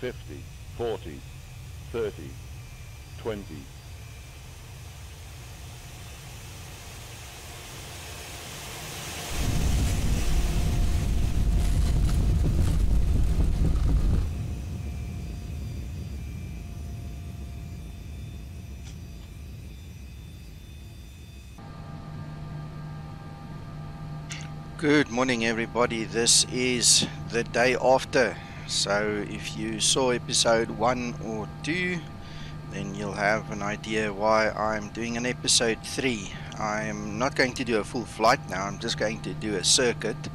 50, 40, 30, 20, Good morning everybody, this is the day after so if you saw episode 1 or 2 then you'll have an idea why I'm doing an episode 3 I'm not going to do a full flight now, I'm just going to do a circuit.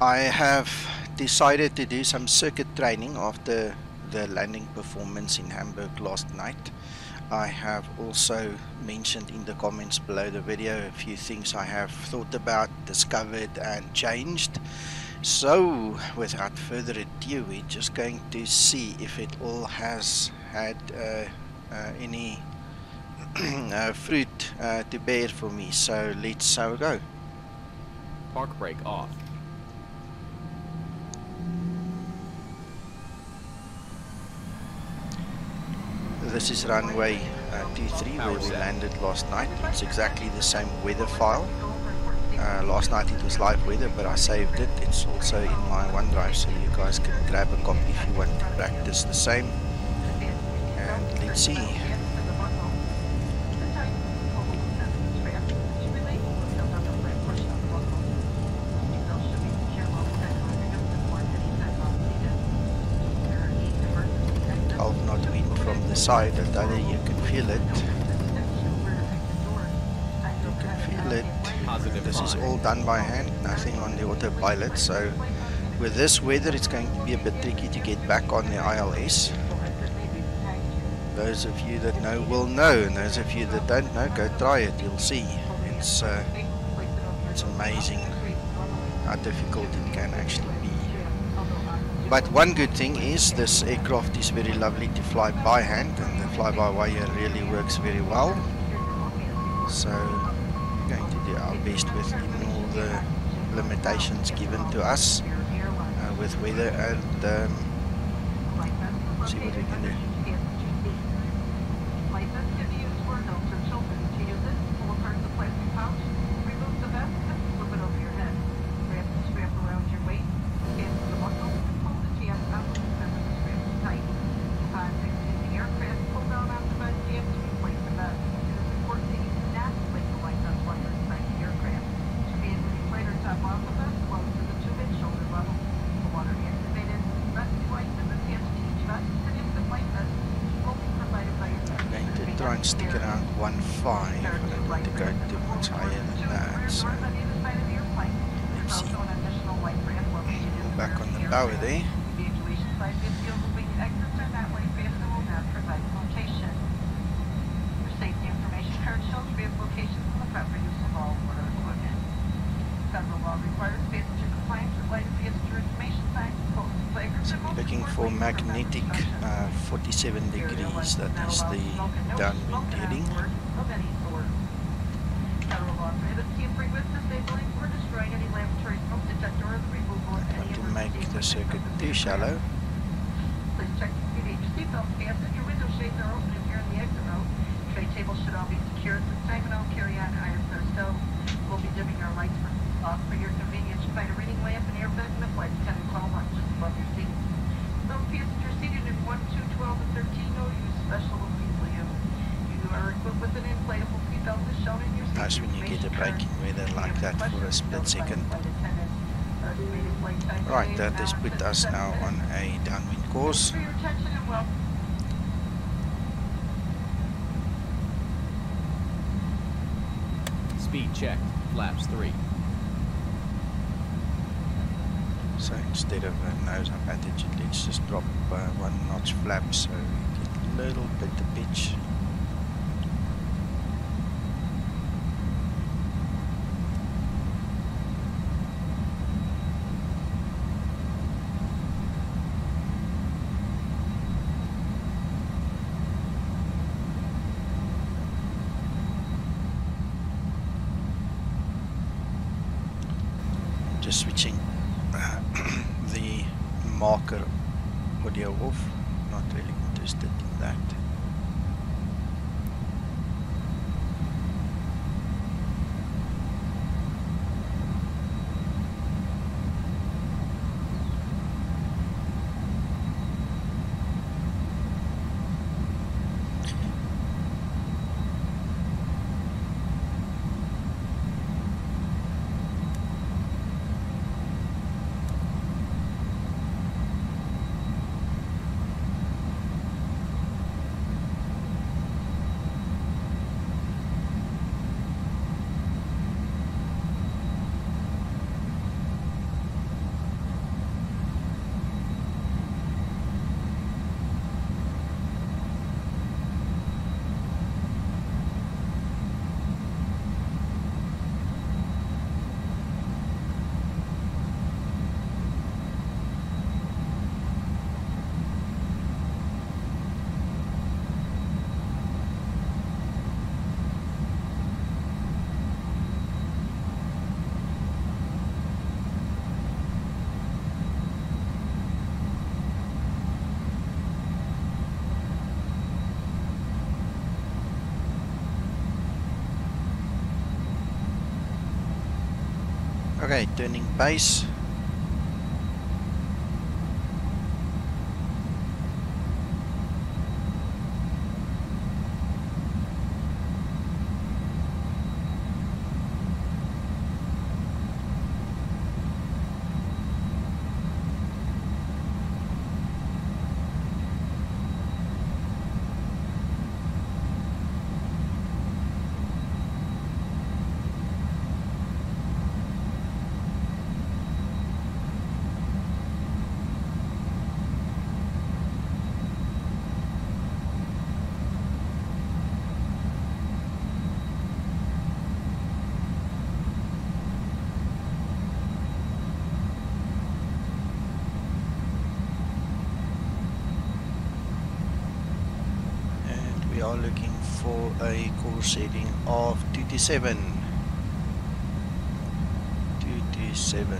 I have decided to do some circuit training after the landing performance in Hamburg last night. I have also mentioned in the comments below the video a few things I have thought about, discovered and changed. So without further ado we're just going to see if it all has had uh, uh, any uh, fruit uh, to bear for me. So let's have a go. Park brake off. This is runway uh, 23 where we landed last night. It's exactly the same weather file. Uh, last night it was live weather but I saved it. It's also in my OneDrive so you guys can grab a copy if you want to practice the same. And let's see. Not from the side that you can feel it. This is all done by hand, nothing on the autopilot. So with this weather it's going to be a bit tricky to get back on the ILS. Those of you that know will know and those of you that don't know go try it, you'll see. It's, uh, it's amazing how difficult it can actually be. But one good thing is this aircraft is very lovely to fly by hand and the fly-by-wire really works very well. So do our best within all the limitations given to us uh, with weather and um, 37 degrees that is the Right, that has put us now on a downwind course. Speed checked. Flaps 3. So instead of a nose up attitude, let's just drop uh, one notch flap so we get a little bit of pitch. just switching the marker audio off not really interested in that. Okay, turning base. And we are looking for a course heading of 227. 227.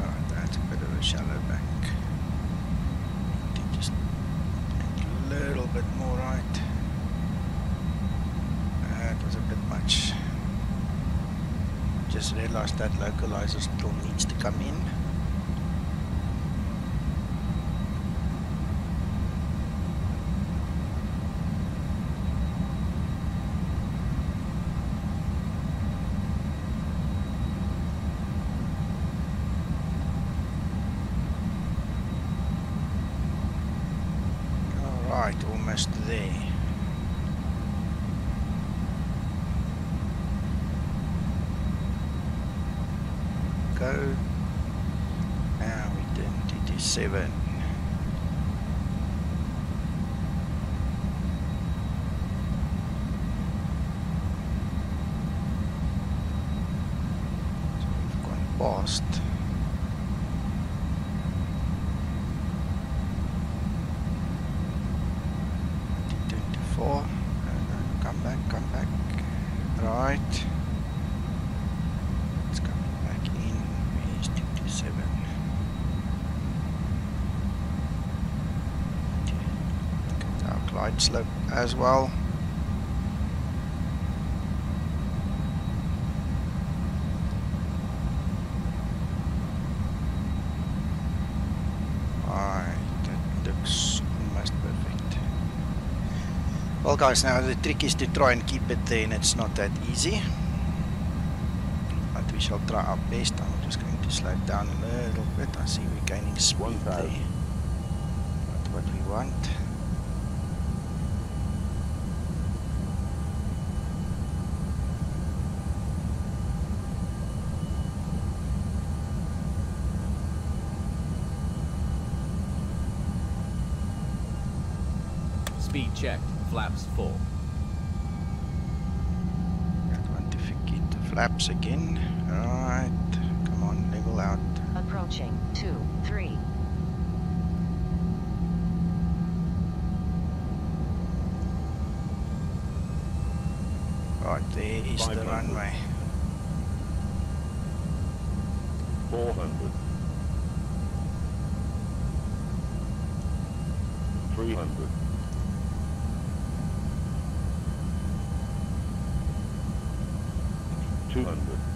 Oh, that's a bit of a shallow bank. Just a little bit more right. That was a bit much. Just realized that localizer still needs to come in. Alright, almost there. Go. Now we turn to 7. So we've gone past. Twenty-four. Uh, Come back, come back. Right. It's coming back in. Where's twenty-seven? Glide slope as well. Well guys, now the trick is to try and keep it there and it's not that easy. But we shall try our best. I'm just going to slow down a little bit. I see we're gaining speed there. 1000. Not what we want. Speed checked. Flaps full. Don't want to forget the flaps again. Alright, come on, level out. Approaching. Two, three. Right, there is the 500. runway. 400, 200.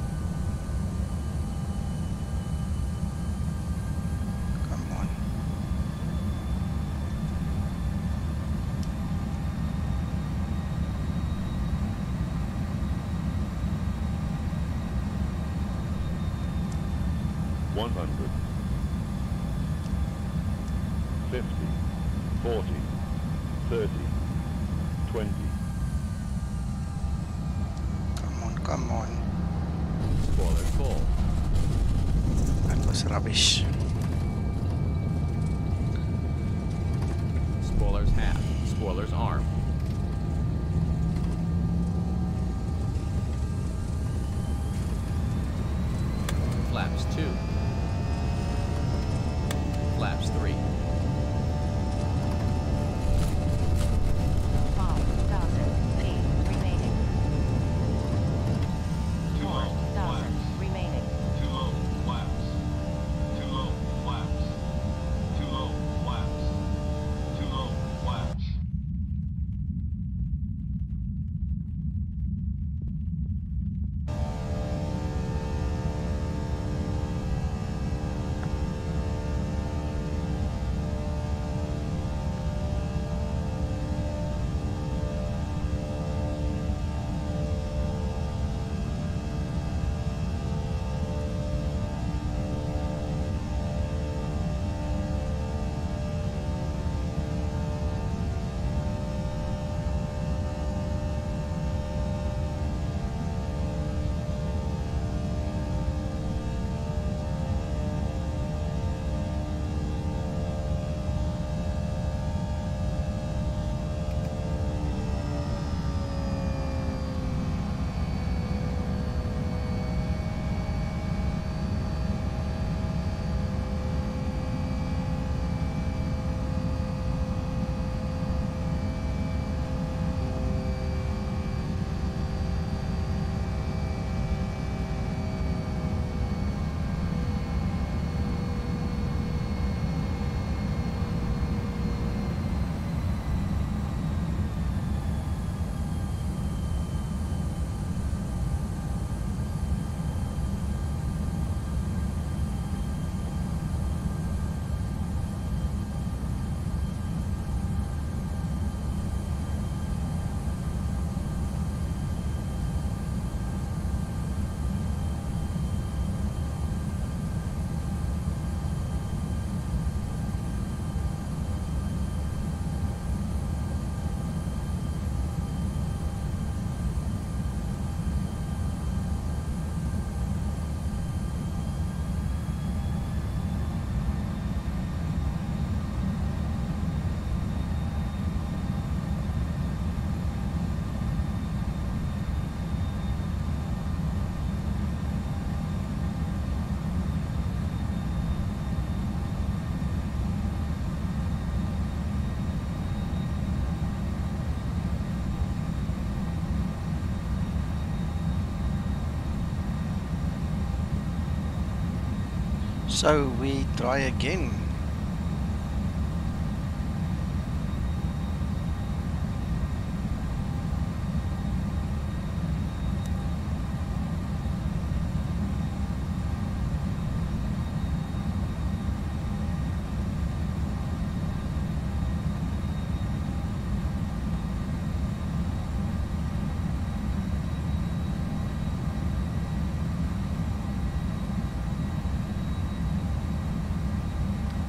So we try again.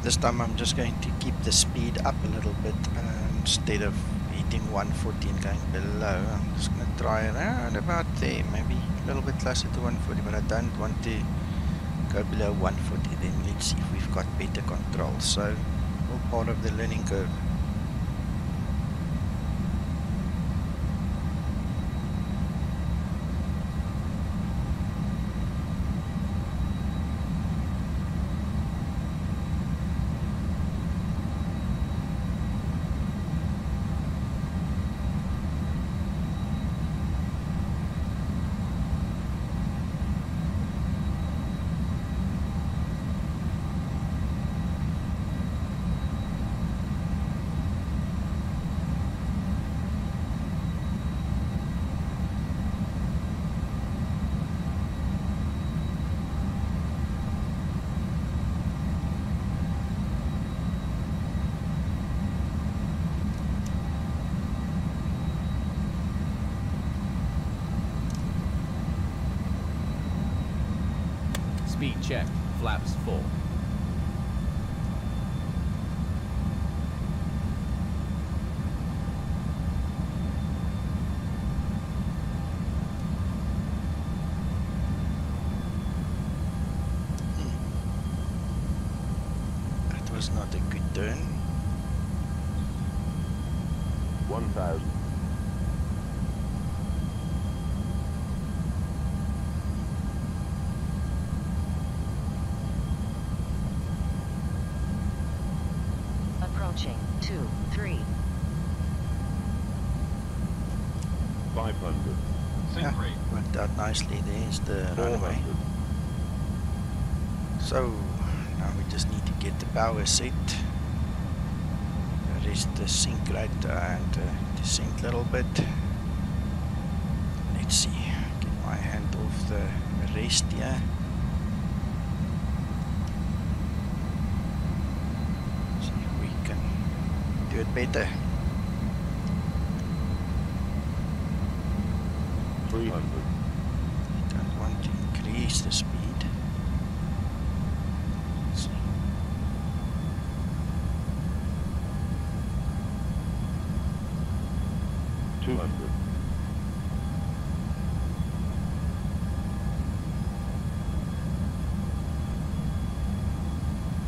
This time I'm just going to keep the speed up a little bit uh, instead of hitting 140 and going below. I'm just going to try around about there, maybe a little bit closer to 140, but I don't want to go below 140. Then let's see if we've got better control. So, all part of the learning curve. Speed check. Flaps full. That was not a good turn. 1,000. Approaching. Two, three. 500. Sink Yeah, rate. Worked nicely. There's the runway. So now we just need to get the power set. Rest the sink rate and uh, descent a little bit. Let's see. Get my hand off the rest here. See if we can do it better. 300. To increase the speed. Let's see. 200.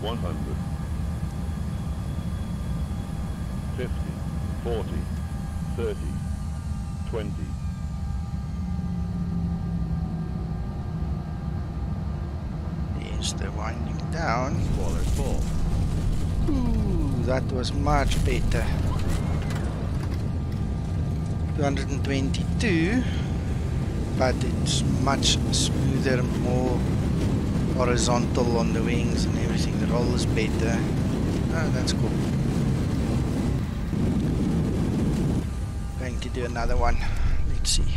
One hundred. Fifty, forty, thirty, twenty, There's the winding down. Spoilers full. Ooh, that was much better. 222, but it's much smoother, more horizontal on the wings and everything. The roll is better. Oh, that's cool. Going to do another one. Let's see.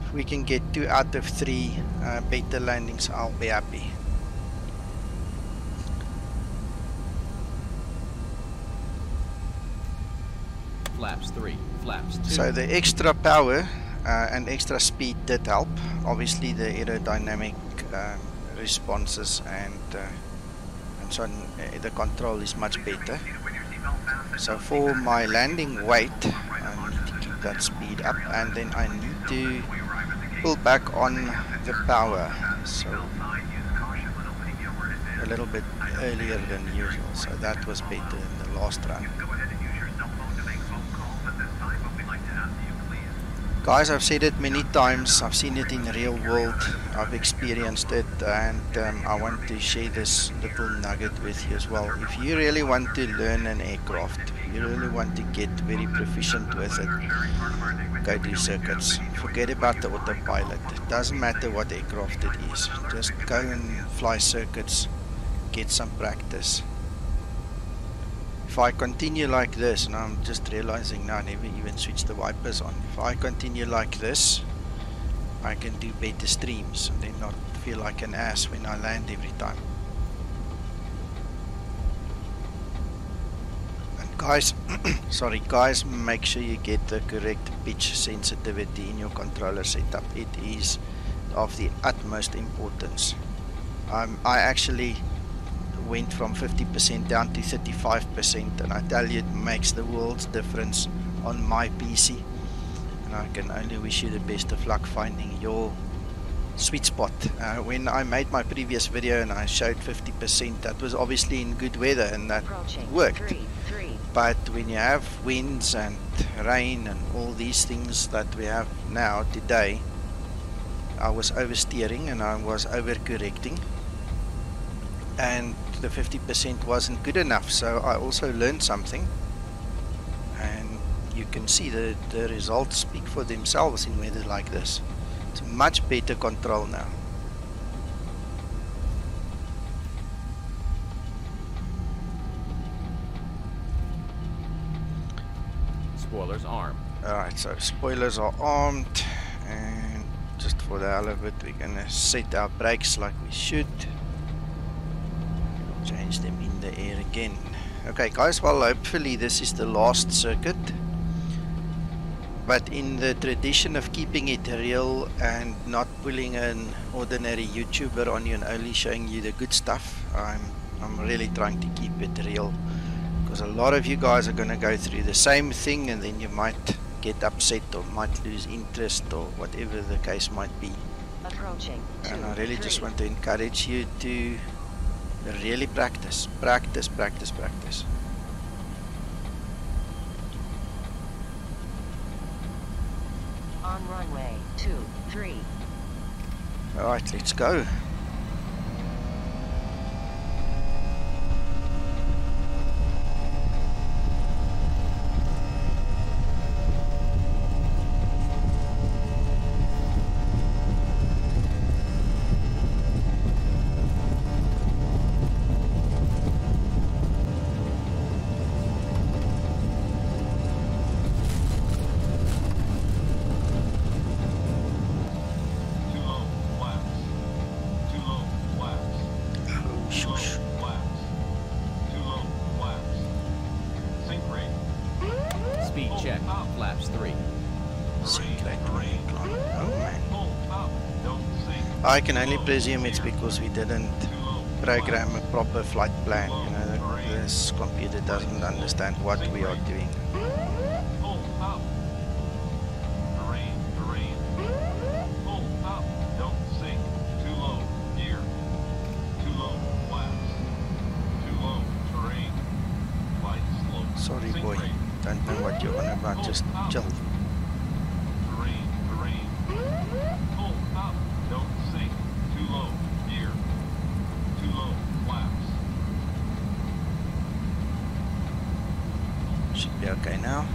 If we can get two out of three uh, beta landings, I'll be happy. Flaps three. Flaps two. So the extra power uh, and extra speed did help. Obviously, the aerodynamic um, responses and uh, and so on, uh, the control is much better. So for my landing weight, I need to keep that speed up, and then I need to pull back on the power. So a little bit earlier than usual. So that was better in the last run. Guys, I've said it many times. I've seen it in real world. I've experienced it, and um, I want to share this little nugget with you as well. If you really want to learn an aircraft, you really want to get very proficient with it, go do circuits. Forget about the autopilot. It doesn't matter what aircraft it is. Just go and fly circuits, get some practice. If I continue like this, and I'm just realizing now I never even switched the wipers on. If I continue like this, I can do better streams and then not feel like an ass when I land every time. And guys, sorry guys, make sure you get the correct pitch sensitivity in your controller setup. It is of the utmost importance. Um, I actually went from 50% down to 35% and I tell you it makes the world's difference on my PC and I can only wish you the best of luck finding your sweet spot. Uh, when I made my previous video and I showed 50% that was obviously in good weather and that worked. Three, three. But when you have winds and rain and all these things that we have now today, I was oversteering and I was overcorrecting. And the 50% wasn't good enough, so I also learned something. And you can see the, the results speak for themselves in weather like this. It's much better control now. Spoilers armed. Alright, so spoilers are armed and just for the hell of it we're gonna set our brakes like we should. Change them in the air again. Okay guys, well hopefully this is the last circuit. But in the tradition of keeping it real and not pulling an ordinary YouTuber on you and only showing you the good stuff, I'm I'm really trying to keep it real because a lot of you guys are going to go through the same thing and then you might get upset or might lose interest or whatever the case might be. Approaching. And I really just want to encourage you to really practice, practice, practice, practice. On runway. Two, three. Alright, let's go. I can only presume it's because we didn't program a proper flight plan. You know, this computer doesn't understand what we are doing. Full up. Marine, marine. Full up. Don't sink. Too low. Gear. Too low. Flaps. Too low. Terrain. Glide slope. Sorry, Sink boy. rate. Don't know what you're on about. Just chill. Terrain, terrain. Full up. Don't sink. Too low. Gear. Too low. Flaps. Should be okay now.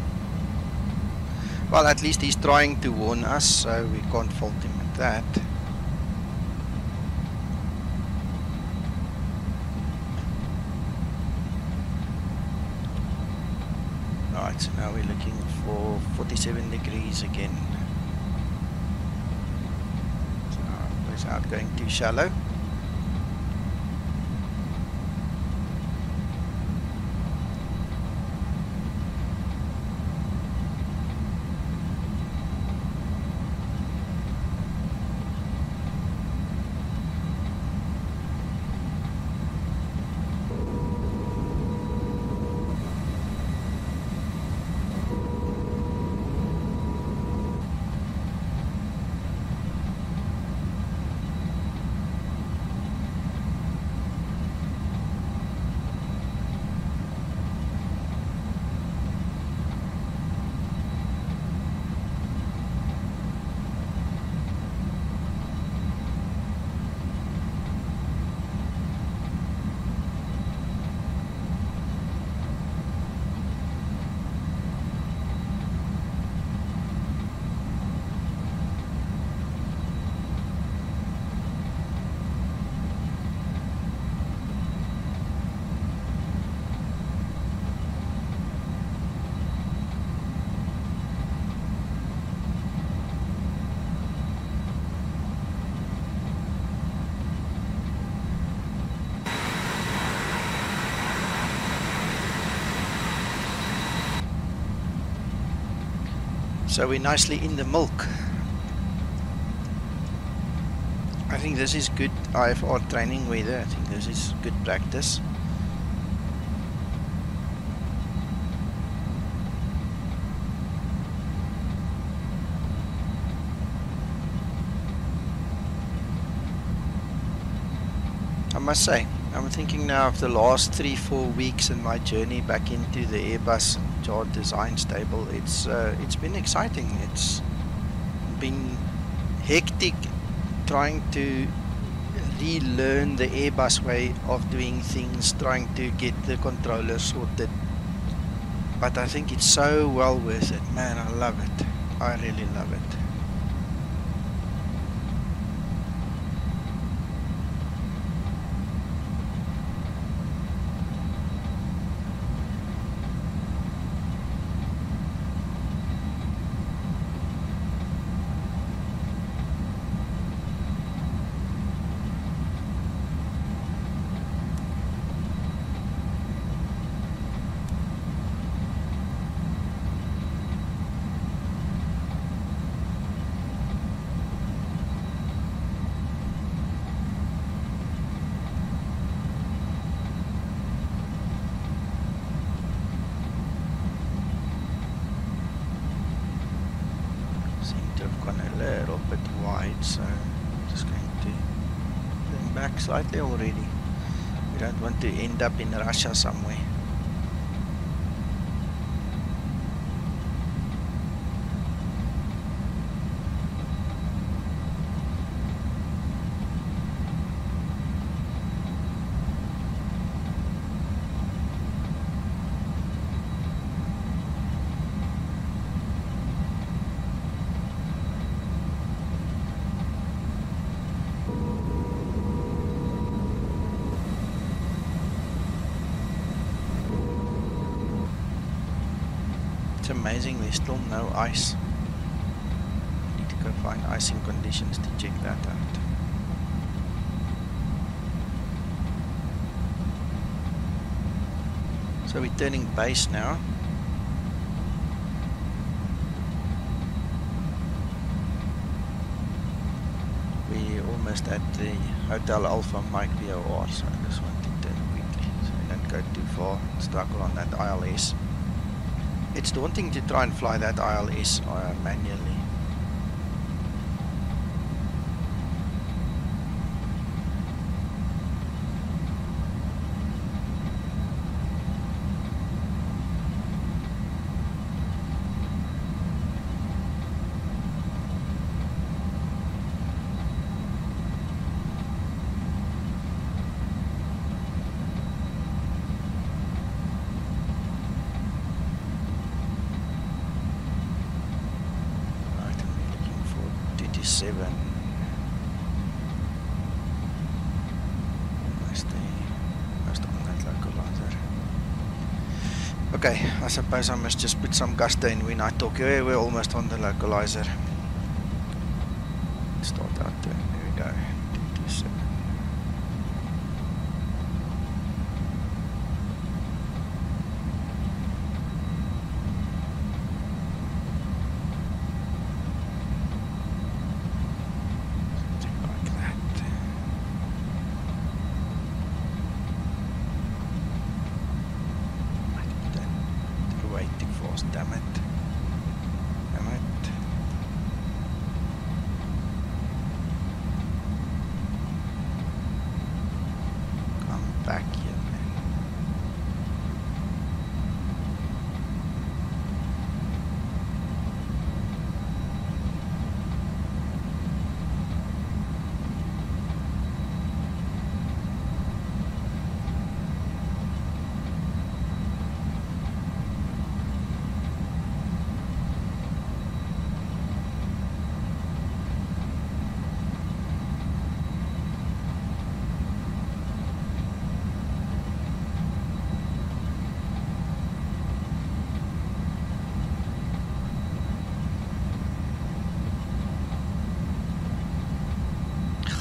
Well, at least he's trying to warn us, so we can't fault him at that. Alright, so now we're looking for 47 degrees again. So without going too shallow. So we're nicely in the milk. I think this is good IFR training weather. I think this is good practice. I must say, I'm thinking now of the last three, four weeks in my journey back into the Airbus JarDesign stable. It's uh, it's been exciting. It's been hectic trying to relearn the Airbus way of doing things, trying to get the controller sorted. But I think it's so well worth it. Man, I love it. I really love it. Slightly already. We don't want to end up in Russia somewhere. It's amazing there's still no ice. Find icing conditions to check that out. So we're turning base now. We're almost at the Hotel Alpha Mike VOR, so I just want to turn quickly so we don't go too far and struggle on that ILS. It's daunting to try and fly that ILS uh, manually. Right, and we're looking for 27. Almost there. Almost on that localizer. Okay, I suppose I must just put some gusto in when I talk. Yeah, we're almost on the localizer. Start out there. There we go. 227. Something like that. I did that way too fast, damn it. Damn it. Come back here, man.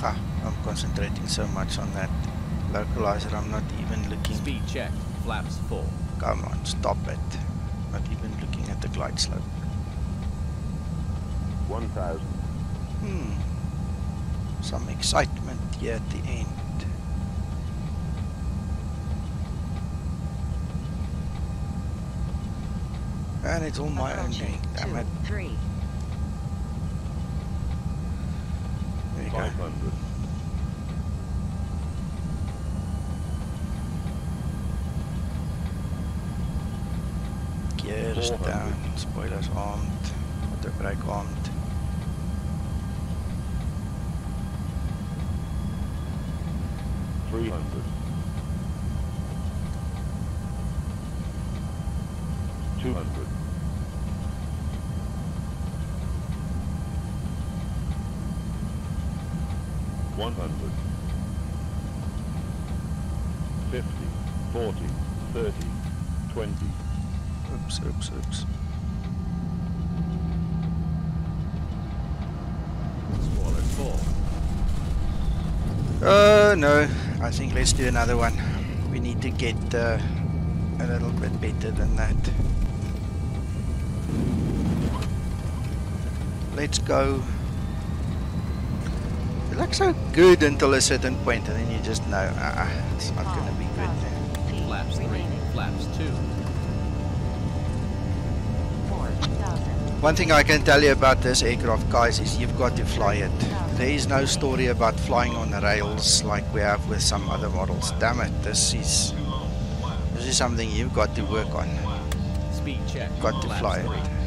Ha, I'm concentrating so much on that localizer, I'm not even looking. Speed check. Flaps full. Come on, stop it. Not even looking at the glide slope. 1,000. Hmm. Some excitement here at the end. And it's all my own Approaching. doing, damn Two, it. three. There you go. 500. Gears down, spoilers armed, auto brake armed. Three hundred. Two hundred. One hundred. Fifty. Forty. Thirty. Twenty. Oops, oops, oops. Spoilers full. Uh, no, I think let's do another one. We need to get uh, a little bit better than that. Let's go. It looks so good until a certain point, and then you just know, ah, it's not gonna be good. 5,000 Flaps three. Flaps two. One thing I can tell you about this aircraft, guys, is you've got to fly it. There is no story about flying on the rails like we have with some other models. Damn it, this is Too low. Flaps. this is something you've got to work on. Speed check. Got to fly it.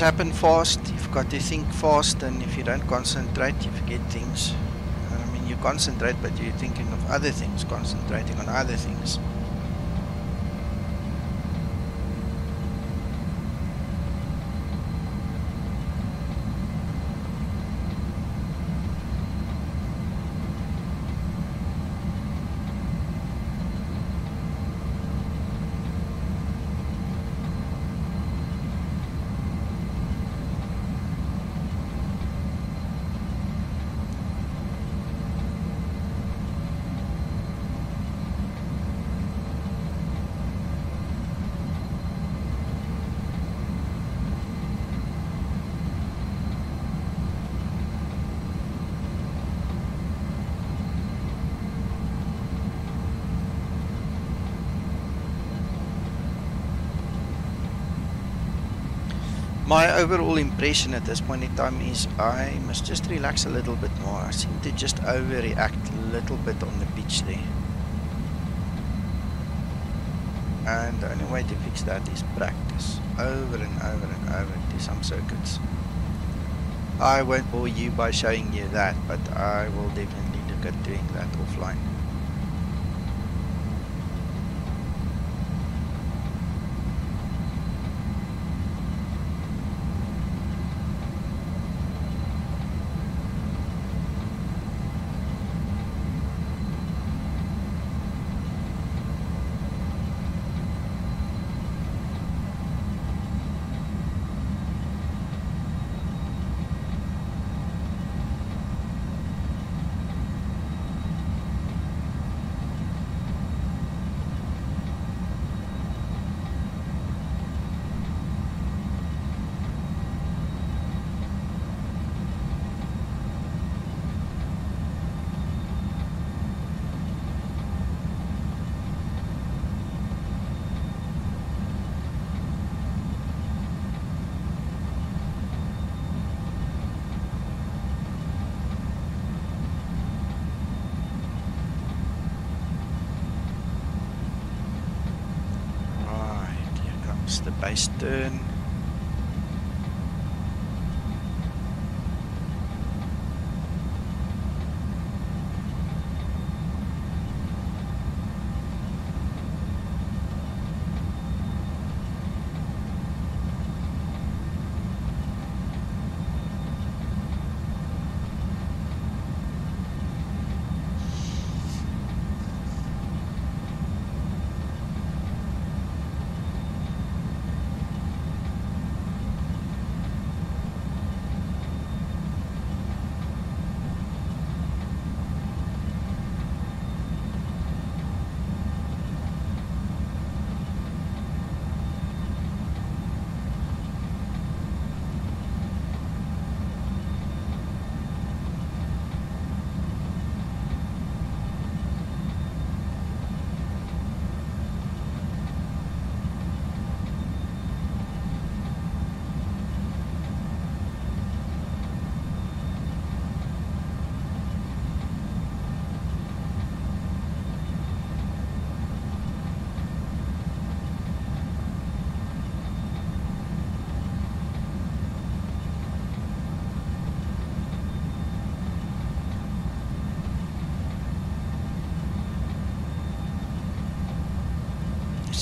Happen fast. You've got to think fast, and if you don't concentrate, you forget things. I mean, you concentrate, but you're thinking of other things, concentrating on other things. My overall impression at this point in time is I must just relax a little bit more. I seem to just overreact a little bit on the pitch there. And the only way to fix that is practice over and over and over to some circuits. I won't bore you by showing you that, but I will definitely look at doing that offline. Right, here comes the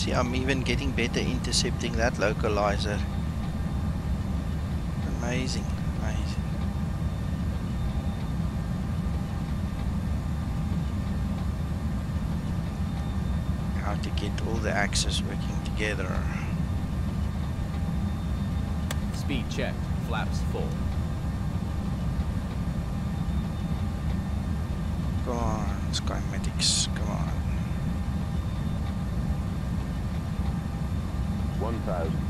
See, I'm even getting better intercepting that localizer. Amazing, amazing. How to get all the axes working together. Speed check Flaps full. Come on, Skymatix, come on. 1000,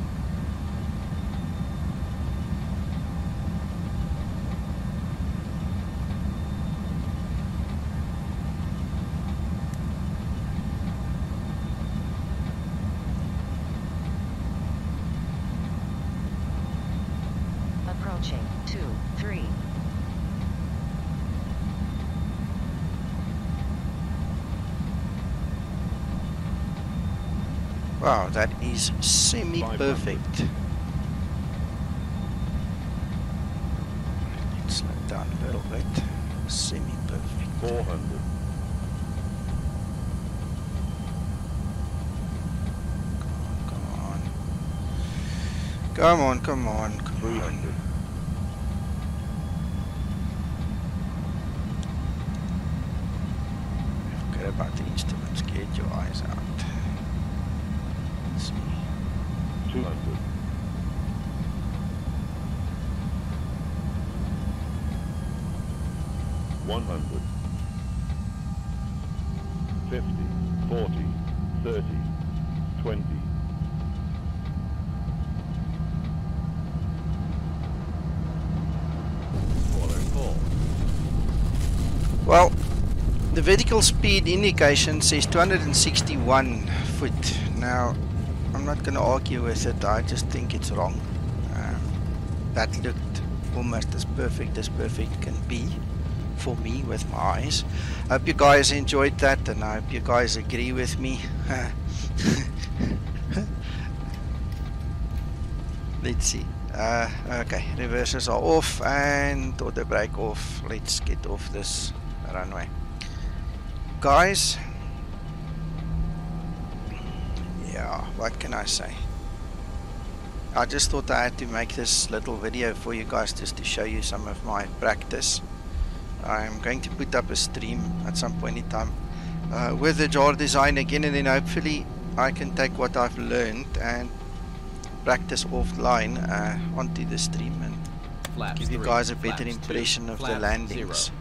Approaching. Two, three. Wow, that is semi-perfect. Slow down a little bit. Semi-perfect. 400, Come on. Come on, come on, come 300, on. Forget about the instruments. Get your eyes out. Let's see. 200, One hundred, fifty, forty, thirty, twenty, Spoiler full. Well, the vertical speed indication says 261 foot. Now, I'm not going to argue with it. I just think it's wrong. Um, that looked almost as perfect as perfect can be for me with my eyes. I hope you guys enjoyed that and I hope you guys agree with me. Let's see. Uh, okay, reverses are off and auto brake off. Let's get off this runway. Guys, yeah, what can I say? I just thought I had to make this little video for you guys just to show you some of my practice. I'm going to put up a stream at some point in time uh, with the JarDesign again and then hopefully I can take what I've learned and practice offline uh, onto the stream and Flaps give you guys a better Flaps two. impression of the landings. Zero.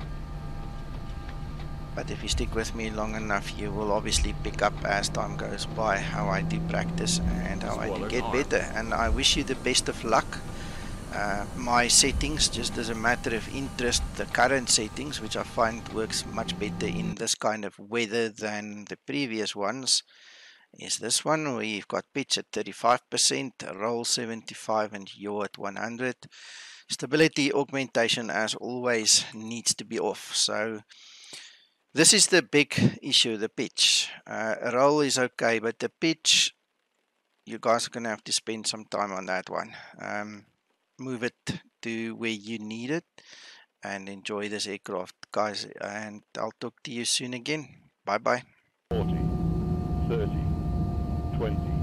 But if you stick with me long enough, you will obviously pick up as time goes by how I do practice and how I do get armed. better. And I wish you the best of luck. Uh, my settings, just as a matter of interest, the current settings, which I find works much better in this kind of weather than the previous ones, is this one where you've got pitch at 35%, roll 75 and yaw at 100. Stability augmentation, as always, needs to be off. So this is the big issue, the pitch. Uh, a roll is okay, but the pitch, you guys are going to have to spend some time on that one. Um, move it to where you need it and enjoy this aircraft, guys. And I'll talk to you soon again. Bye bye. 40, 30, 20,